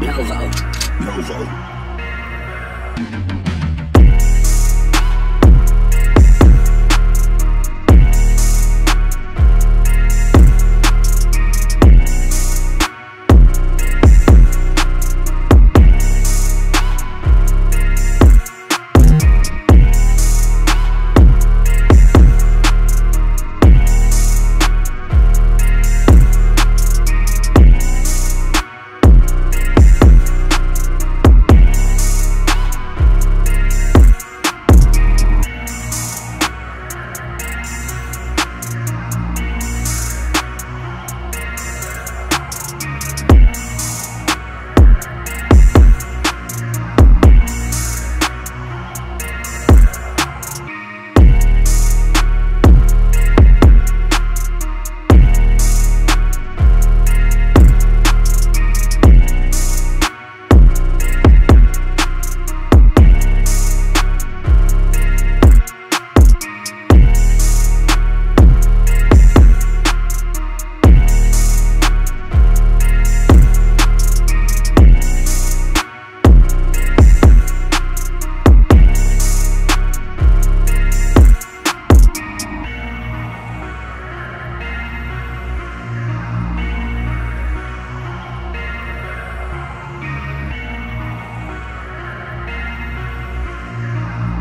Novo. Novo.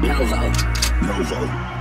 Novo. Novo.